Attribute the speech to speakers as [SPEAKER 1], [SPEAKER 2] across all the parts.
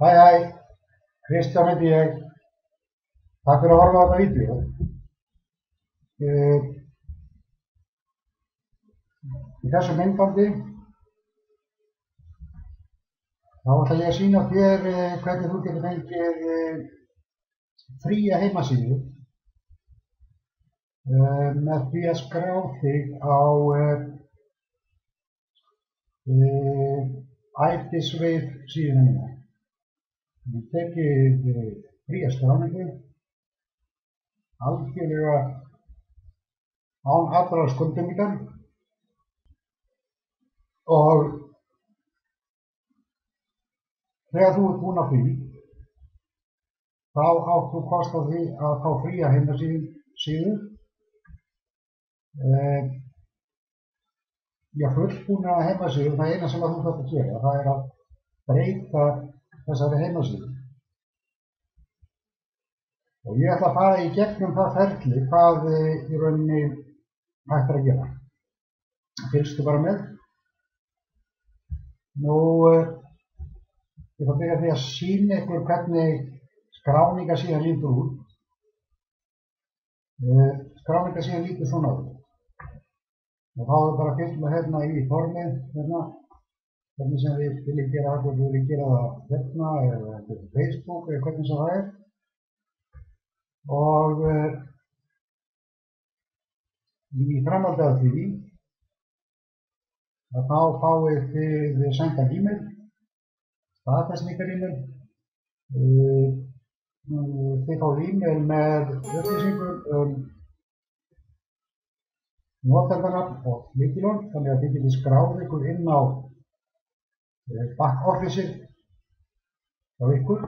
[SPEAKER 1] Hæ hæ, Kristján heiti ég. Takk fyrir að horfa á þetta vídeo. Uh, í þessu myndbandi þá ætla ég að sína þér uh, hvernig þú getur fengið uh, fría heimasíðu með því að skrá þig á ættisveif síðan mína. Ég tekið fría skráningu algjörlega án allra skuldbindingar og þegar þú ert búinn á því þá áttu kost á því að fá fría heimasíðu eh, já fullbúna heimasíðu það eina sem að þú þarf að gera það er að breyta þessari heimasíðu. Og ég ætla að fara í gegnum það ferli hvað í rauninni hægt er að gera. Fylgstu bara með. Nú ég ætla að byrja því að sína ykkur hvernig skráninga síðan lítur út. Skráninga síðan lítur svona út. Og þá er bara að fylla hérna í formið hérna hvernig sem við viljum gera það hvernig við viljum gera það hérna eða Facebook eða hvernig sem það er. Og uh, í framhaldi af því að þá fáið þið senda e-mail staðfæsningar e-mail. Uh, þið fáið e-mail með upplýsingum um notendanafn og líkilón þannig að þið getið skráð ykkur inn á uh, back office á ykkur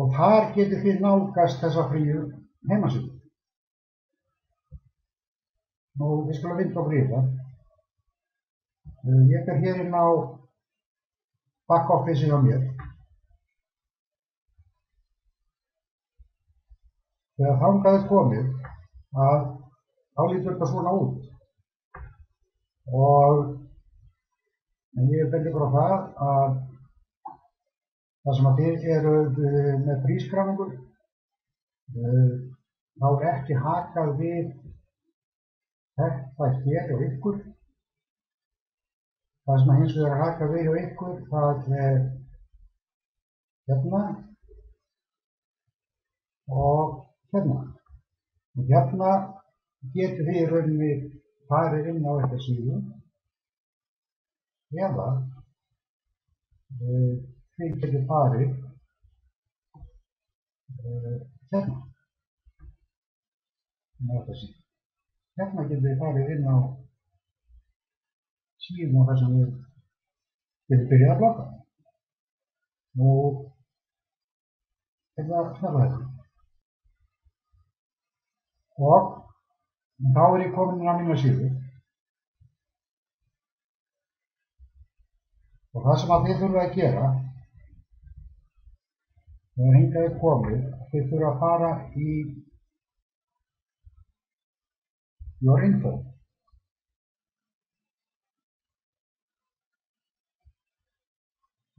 [SPEAKER 1] og þar getur þið nálgast þessa fríu heimasíðu. Nú, við skulum vinda okkur í það. Ég er hér inn á back-office á mér. Þegar þangaði komið að þá lítur þetta svona út. Og en ég er bendið frá það að Það sem að þið eru með prískráningu, þá er ekki hakað við þetta hér og ykkur. Það sem að hins vegar hakað við og ykkur, það er hérna og hérna. Og hérna getur við í rauninni farið inn á þetta síðu Nie ma w chwili, kiedy pary zero. Wartości. Jasne, kiedy pary jedną silną ważną jest, kiedy pyrija bloka. Bo tego nawet. O, dał rekord na minus 7. og það sem að þið þurfa að gera þegar hingað er komið, þið þurfa að fara í your info.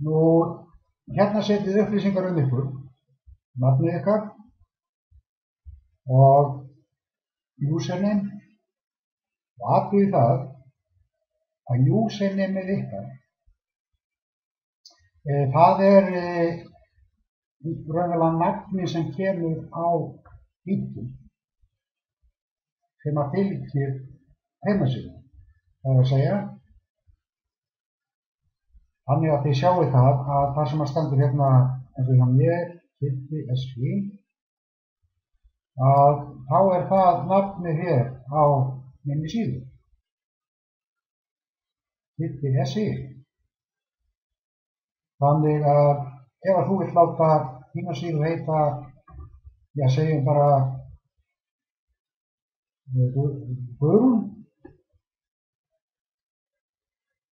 [SPEAKER 1] Nú, hérna setið upplýsingar um ykkur, nafnið ykkar og username og aðbúið það að username ykkar, það er e, raunverulega nafni sem kemur á bílum sem að fylgir heimasíðum. Það er að segja þannig að þið sjáu það að það sem að stendur hérna eins og hjá mér, Kitty SV að þá er það nafni hér á minni síðu. Kitty SV Þannig að ef að þú vilt láta þína síðu heita, já segjum bara Guðrún,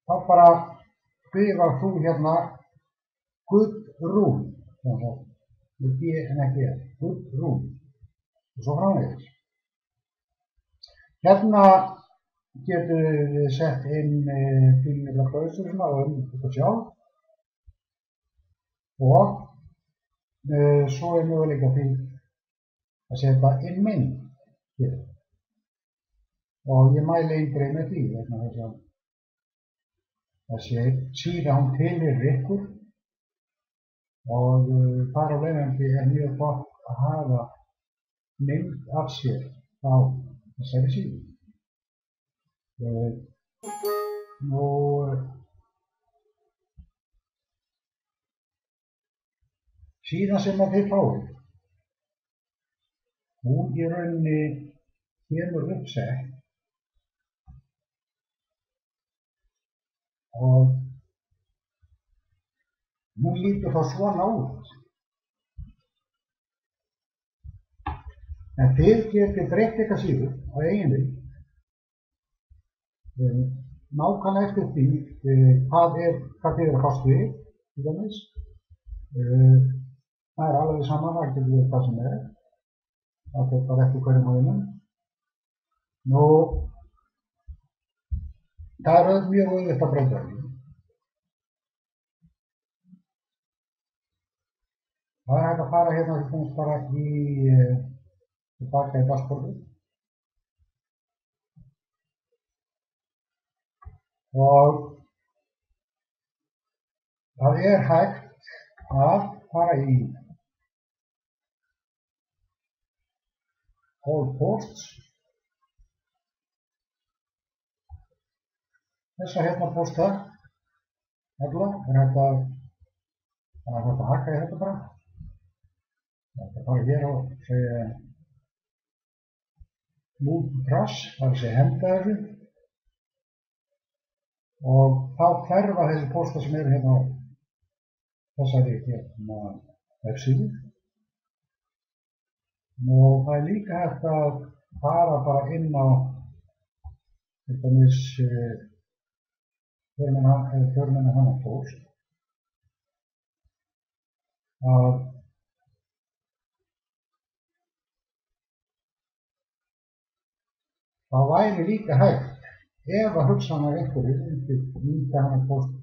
[SPEAKER 1] þá bara skrifar þú hérna Guðrún, með D en ekki E, Guðrún, og svo framvegis. Hérna getur við sett inn fylgnilega klausurina og um þetta sjálf. Og uh, svo er möguleika því að setja inn mynd hér og ég mæli eindreið með því vegna þess að þessi síða hún tilheyrir ykkur og uh, þar á leiðandi er mjög gott að hafa mynd af sér á þessari síðu. Uh, nú, síðan sem að þið fáið, hún í rauninni kemur uppsett og hún lítur þá svona út. En þið getur breytt eitthvað síður á eiginni um, nákvæmlega eftir því um, hvað er hvað þið eru að fást við í dæmis. Um, það er alveg saman, það getur við hvað sem er. Það er bara eftir hverjum og einum. Nú, það er auðvitað mjög auðvitað að breyta því. Það all ports þessa hérna posta allar er hægt að það er hægt að haka í þetta bara. Það er bara hér og segja move trash það er segja henda þessu. Og þá hverfa þessi posta sem eru hérna á þessari hérna F7 Nú, það er líka eftir að fara bara inn á til dæmis eh, fjörmenni eh, hann að fórst að það væri líka hægt ef að hugsa hann að einhverju undir nýta hann að fórst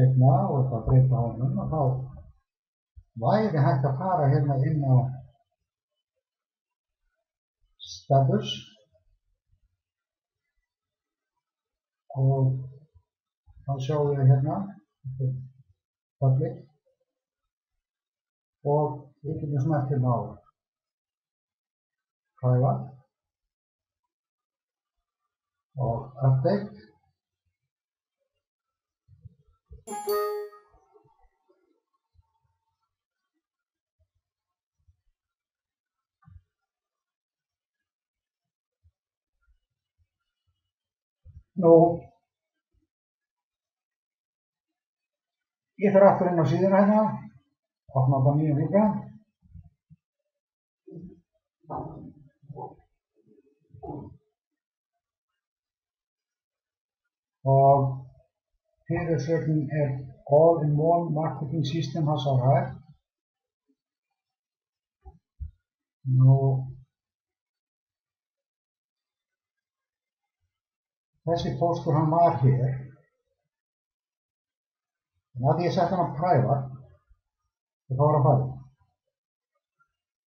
[SPEAKER 1] segna og eitthvað breyta á hann að þá væri hægt að fara hérna inn á status og þá sjáum við hérna public og við getum hérna á private og update Nú, ég fer aftur inn á síðuna hérna, opna þetta nýja vika. Og fyrirsögnin er All-in-One Marketing System HSRH. Nú, þessi póstur hann var hér. En að ég sett hann á private, þá var hann farið.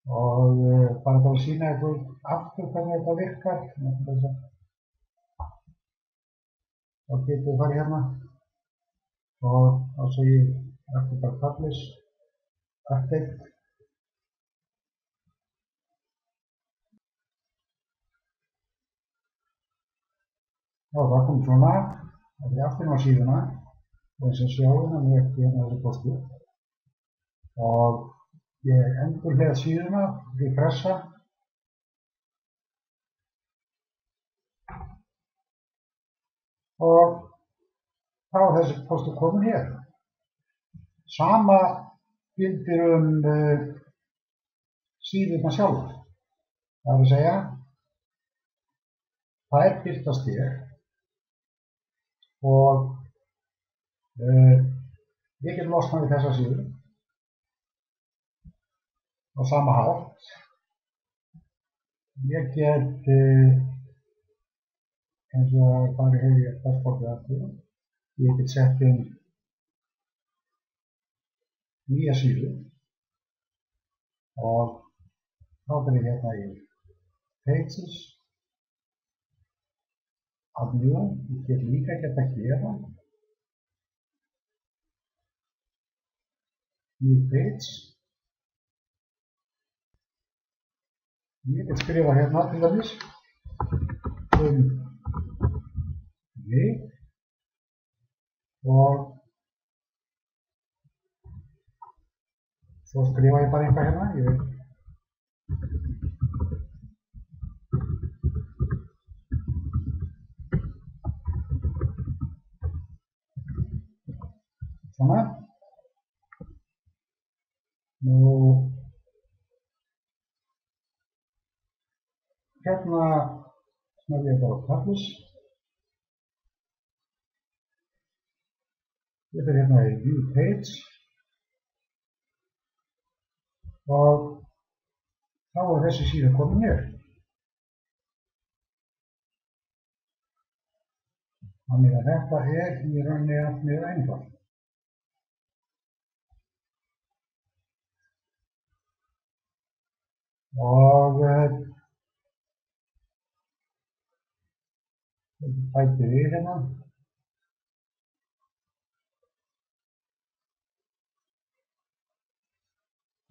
[SPEAKER 1] Og uh, bara að sína ykkur aftur hvernig þetta virkar, að þá getum við farið hérna og þá segir eftir bara publish, update. Já, það kom svona, það er aftur á síðuna, þess að sjáum hann er ekki hérna þessi postu. Og ég endur hlið síðuna, refressa. Og þá er þessi postu komin hér. Sama gildir um uh, síðuna sjálf. Það er að segja, það er byrtast hér og uh, við getum losnað við þessa síðu á sama hátt. Ég get uh, eins og bara hefur ég dashboardið aftur. Ég get sett inn nýja síðu og þá fyrir hérna í Pages að nú, ég get líka geta gera New Page ég get skrifa hérna til dæmis um mig og svo skrifa svona. Nú. Hérna smelli ég bara publish ég fyrir hérna í view page. Og þá er þessi síða komin hér þannig að þetta er í rauninni allt mjög einfalt og bæti við hérna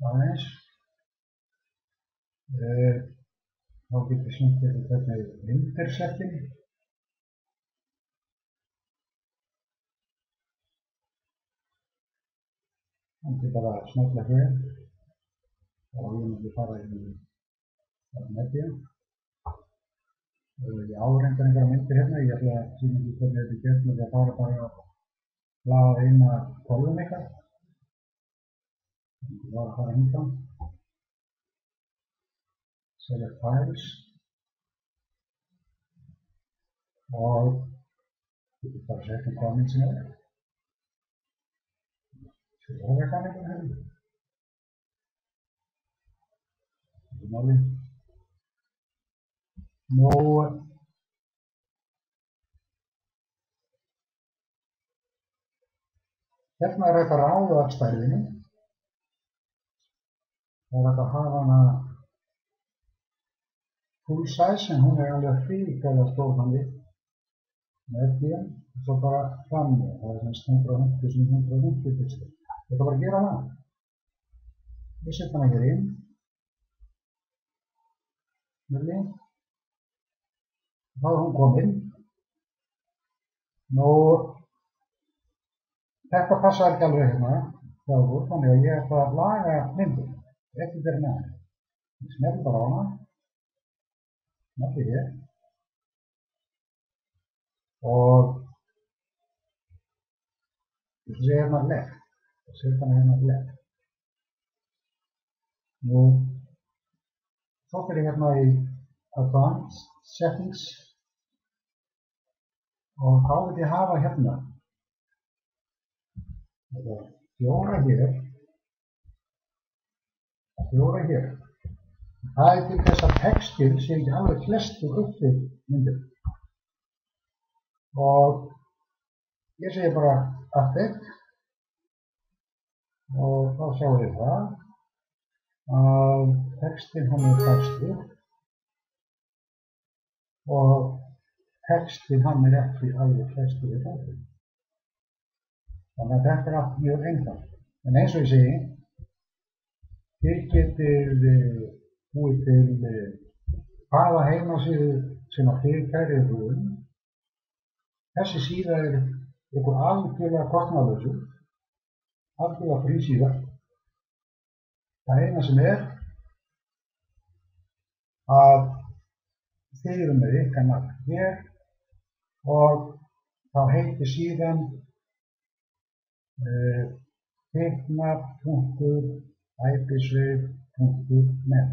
[SPEAKER 1] aðeins þá getur sýnt þetta hvernig intersetting þannig bara að snöfla hér og ég myndi fara inn í netið ég árendar einhverja myndir hérna. Ég ætla að sína ekki hvernig þetta er gert með því að fara bara að laga inn að tólum ykkar ég var að fara hinga select files. Og ég get bara að setja hvað mynd sem er. Svo er það kannið hérna συγγνώμη. Μου... Έχουμε wraparound ο Αξπαρίνη. Αλλά τα χάρανα... Full size έχουν εγγραφεί οι τελευταίοι με αίτια, αυτό τώρα φάμε, θα είναι στην προνοχή, ποιος είναι στην προνοχή, ποιος είναι στην προνοχή, ποιος είναι στην προνοχή, ποιος είναι στην προνοχή, ποιος είναι στην προνοχή, ποιος είναι στην προνοχή, Mjölni. Þá er hún komin. Nú, þetta passar ekki alveg hérna sjálfur, þannig að ég ætla að laga myndin, ekki fyrir með henni. Ég smelur bara á hana, smellir hér og ég sé hérna left, ég hana hérna left. Nú, Fyrir ég hérna í Advanced Settings og þá vil ég hafa hérna fjóra hér fjóra hér. Það er til þess að textin sé ekki alveg flestur upp við myndir. Og ég segi bara update og þá sjáum við það að textin hann er textur og textin hann er ekki alveg flestur í það. Þannig að þetta er allt mjög einfalt. En eins og ég segi, þið getur búið til hvaða heimasíðu sem að þið kærið búin. Þessi síða er einhver algjörlega kostnæðlösu, algjörlega frí síða. Það eina sem er að þið eru með ykkar nafn hér og þá heitir síðan teiknaf.ibsvið.net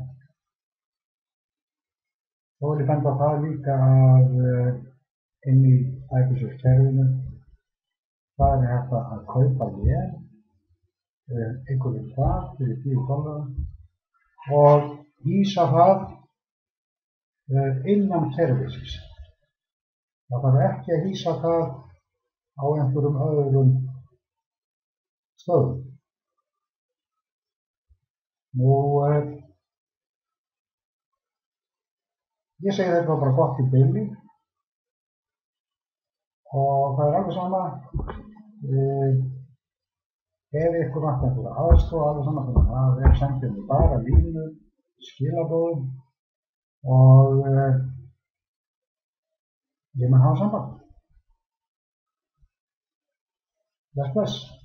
[SPEAKER 1] Þó vil ég benda það líka að uh, inn í ibsvið kerfinu það er hægt að kaupa ég einhverju hvað fyrir 10 dólar og hýsa það innan kerfisins. Það þarf ekki að hýsa það á einhverjum öðrum stöðum. Nú, uh, ég segi þetta bara gott í bylli og það er alveg sama ef ykkur vantar einhverja aðstofa alveg sama þannig að það er sendið mér bara línu, skilabóðum og uh, ég mun hafa samband. Bless, bless.